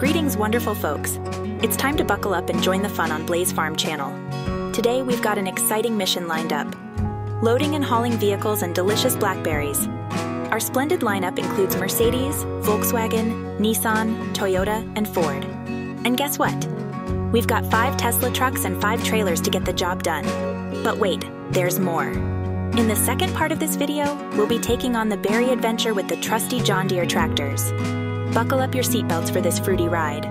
Greetings, wonderful folks. It's time to buckle up and join the fun on Blaze Farm channel. Today, we've got an exciting mission lined up loading and hauling vehicles and delicious blackberries. Our splendid lineup includes Mercedes, Volkswagen, Nissan, Toyota, and Ford. And guess what? We've got five Tesla trucks and five trailers to get the job done. But wait, there's more. In the second part of this video, we'll be taking on the berry adventure with the trusty John Deere tractors. Buckle up your seatbelts for this fruity ride.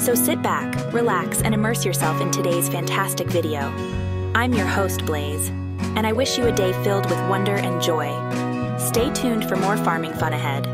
So sit back, relax, and immerse yourself in today's fantastic video. I'm your host, Blaze, and I wish you a day filled with wonder and joy. Stay tuned for more farming fun ahead.